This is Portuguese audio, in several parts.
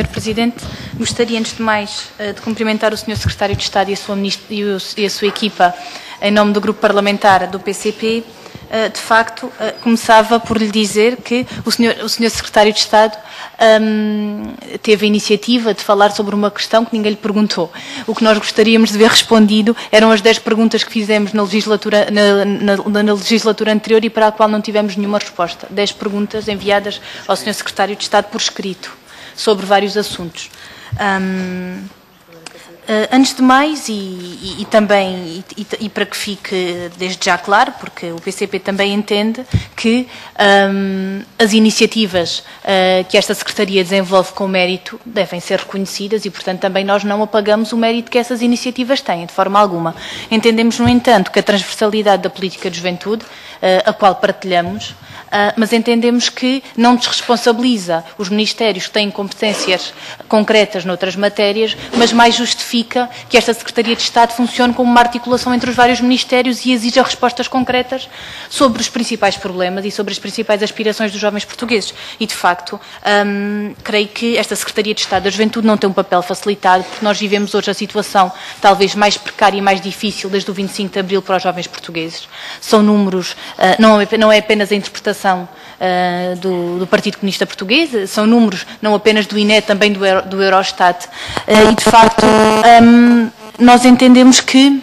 Sr. Presidente, gostaria antes de mais eh, de cumprimentar o Sr. Secretário de Estado e a sua, e, a sua equipa em nome do Grupo Parlamentar do PCP. Eh, de facto, eh, começava por lhe dizer que o Sr. O senhor Secretário de Estado um, teve a iniciativa de falar sobre uma questão que ninguém lhe perguntou. O que nós gostaríamos de ver respondido eram as 10 perguntas que fizemos na legislatura, na, na, na legislatura anterior e para a qual não tivemos nenhuma resposta. 10 perguntas enviadas ao Sr. Secretário de Estado por escrito sobre vários assuntos. Um, antes de mais, e, e, e também, e, e, para que fique desde já claro, porque o PCP também entende que um, as iniciativas uh, que esta Secretaria desenvolve com mérito devem ser reconhecidas e, portanto, também nós não apagamos o mérito que essas iniciativas têm, de forma alguma. Entendemos, no entanto, que a transversalidade da política de juventude, uh, a qual partilhamos, Uh, mas entendemos que não desresponsabiliza os ministérios que têm competências concretas noutras matérias, mas mais justifica que esta Secretaria de Estado funcione como uma articulação entre os vários ministérios e exija respostas concretas sobre os principais problemas e sobre as principais aspirações dos jovens portugueses. E, de facto, um, creio que esta Secretaria de Estado da Juventude não tem um papel facilitado, porque nós vivemos hoje a situação talvez mais precária e mais difícil desde o 25 de Abril para os jovens portugueses. São números, não, é, não é apenas a interpretação uh, do, do, Partido Comunista Português, são números não apenas do INE, também do, Euro, do Eurostat. Uh, e, de facto, um, nós entendemos que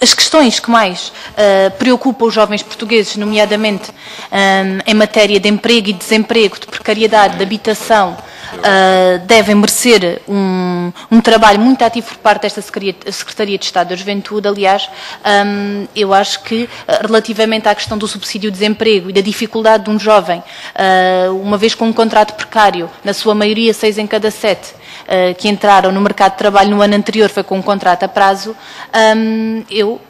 as questões que mais uh, preocupam os jovens portugueses, nomeadamente um, em matéria de emprego e desemprego, de precariedade, de habitação, uh, devem merecer um, um, trabalho muito ativo por parte desta Secretaria de Estado da Juventude. Aliás, um, eu acho que uh, relativamente à questão do subsídio de desemprego e da dificuldade de um jovem, uh, uma vez com um contrato precário, na sua maioria seis em cada sete, que entraram no mercado de trabalho no ano anterior foi com um contrato a prazo, um, eu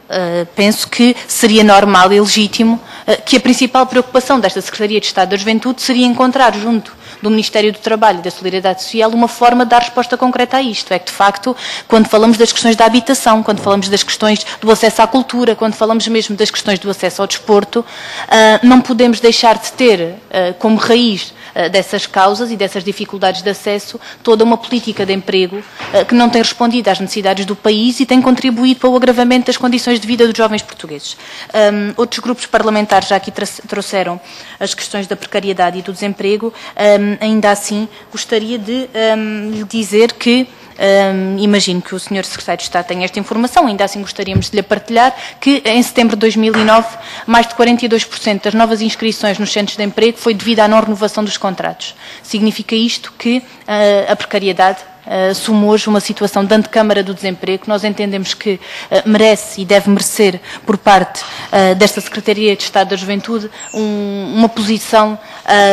penso que seria normal e legítimo que a principal preocupação desta Secretaria de Estado da Juventude seria encontrar junto do Ministério do Trabalho e da Solidariedade Social uma forma de dar resposta concreta a isto. É que, de facto, quando falamos das questões da habitação, quando falamos das questões do acesso à cultura, quando falamos mesmo das questões do acesso ao desporto, ah, não podemos deixar de ter ah, como raiz ah, dessas causas e dessas dificuldades de acesso toda uma política de emprego que não tem respondido às necessidades do país e tem contribuído para o agravamento das condições de vida dos jovens portugueses. Um, outros grupos parlamentares já aqui trouxeram as questões da precariedade e do desemprego. Um, ainda assim, gostaria de um, lhe dizer que um, imagino que o Sr. Secretário de Estado tenha esta informação, ainda assim gostaríamos de lhe partilhar que em setembro de 2009 mais de 42% das novas inscrições nos centros de emprego foi devido à não renovação dos contratos. Significa isto que uh, a precariedade assume hoje uma situação de antecâmara do desemprego que nós entendemos que uh, merece e deve merecer por parte uh, desta Secretaria de Estado da Juventude um, uma posição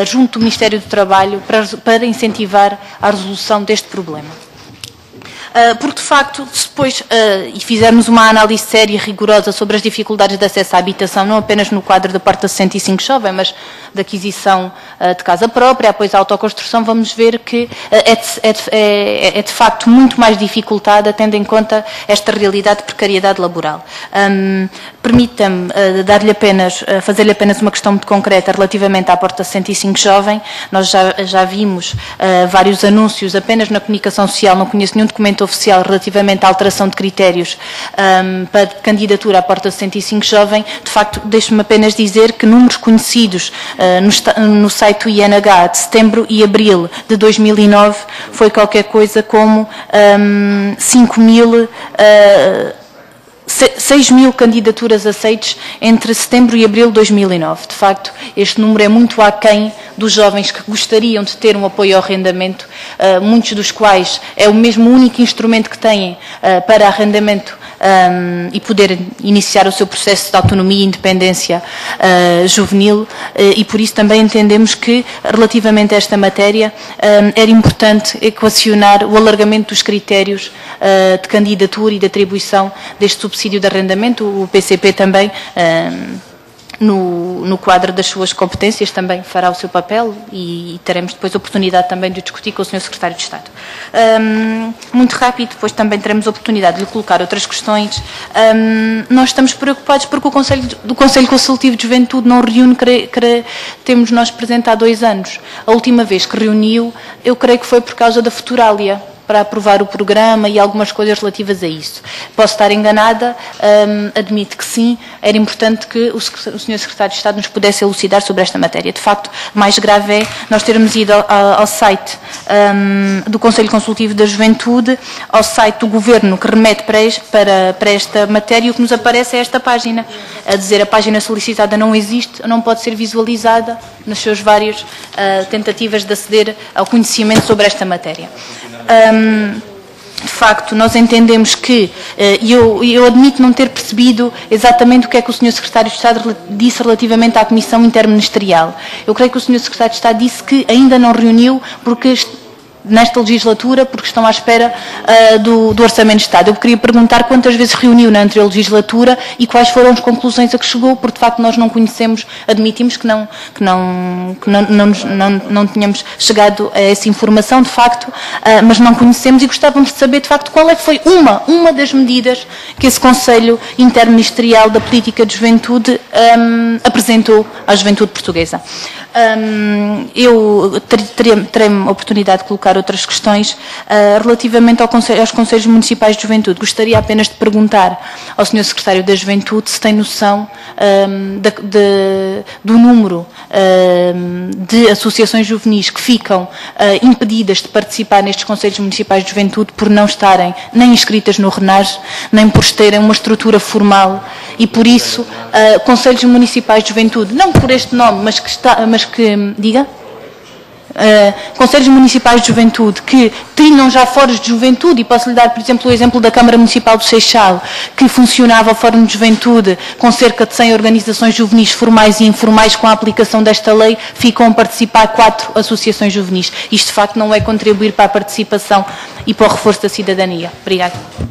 junto do Ministério do Trabalho para, incentivar a resolução deste problema. Porque de facto, depois, uh, e fizermos uma análise séria e rigorosa sobre as dificuldades de acesso à habitação, não apenas no quadro da Porta 65 Jovem, mas da aquisição uh, de casa própria, apoio à autoconstrução, vamos ver que é de, é, de, é, é, de, facto muito mais dificultada, tendo em conta esta realidade de precariedade laboral. Um, Permita-me dar-lhe apenas, fazer-lhe apenas uma questão muito concreta relativamente à Porta 65 Jovem. Nós já, já vimos vários anúncios apenas na comunicação social, não conheço nenhum documento oficial relativamente à alteração de critérios um, para candidatura à Porta 65 Jovem, de facto, deixe-me apenas dizer que números conhecidos uh, no, no, site do INH de setembro e abril de 2009 foi qualquer coisa como um, 5 mil. Uh, 6 mil candidaturas aceites entre setembro e abril de 2009. De facto, este número é muito aquém dos jovens que gostariam de ter um apoio ao arrendamento, uh, muitos dos quais é o mesmo único instrumento que têm uh, para arrendamento um, e poder iniciar o seu processo de autonomia e independência uh, juvenil e por isso também entendemos que, relativamente a esta matéria, um, era importante equacionar o alargamento dos critérios de candidatura e de atribuição deste subsídio de arrendamento. O PCP também no, no, quadro das suas competências também fará o seu papel e, e, teremos depois oportunidade também de discutir com o Sr. Secretário de Estado. Um, muito rápido, depois também teremos oportunidade de lhe colocar outras questões. Um, nós estamos preocupados porque o Conselho, do Conselho Consultivo de Juventude não reúne, temos nós presente há dois anos. A última vez que reuniu, eu creio que foi por causa da Futurália para aprovar o programa e algumas coisas relativas a isso. Posso estar enganada, um, admito que sim, era importante que o, o Sr. Secretário de Estado nos pudesse elucidar sobre esta matéria. De facto, mais grave é nós termos ido ao, ao site um, do Conselho Consultivo da Juventude, ao site do Governo que remete para, para, para esta matéria e o que nos aparece é esta página, a dizer a página solicitada não existe, não pode ser visualizada nas suas várias uh, tentativas de aceder ao conhecimento sobre esta matéria. Um, de facto, nós entendemos que, eh, e eu, eu, admito não ter percebido exatamente o que é que o Sr. Secretário de Estado disse relativamente à Comissão Interministerial. Eu creio que o Sr. Secretário de Estado disse que ainda não reuniu porque nesta legislatura, porque estão à espera uh, do, do, Orçamento de Estado. Eu queria perguntar quantas vezes reuniu na anterior legislatura e quais foram as conclusões a que chegou, porque de facto nós não conhecemos, admitimos que não, que não, que não, não, não, não tínhamos chegado a essa informação, de facto, uh, mas não conhecemos e gostávamos de saber, de facto, qual é que foi uma, uma das medidas que esse Conselho Interministerial da Política de Juventude um, apresentou à juventude portuguesa. Um, eu terei-me a oportunidade de colocar outras questões uh, relativamente ao conselho, aos Conselhos Municipais de Juventude. Gostaria apenas de perguntar ao Sr. Secretário da Juventude se tem noção um, de, de, do número um, de associações juvenis que ficam uh, impedidas de participar nestes Conselhos Municipais de Juventude por não estarem nem inscritas no RENAS, nem por terem uma estrutura formal e por isso uh, Conselhos Municipais de Juventude, não por este nome, mas que, está, mas que diga? Uh, Conselhos Municipais de Juventude que tinham já fóruns de juventude, e posso lhe dar, por exemplo, o exemplo da Câmara Municipal do Seixal, que funcionava o Fórum de Juventude com cerca de 100 organizações juvenis formais e informais, com a aplicação desta lei, ficam a participar quatro associações juvenis. Isto, de facto, não é contribuir para a participação e para o reforço da cidadania. Obrigada.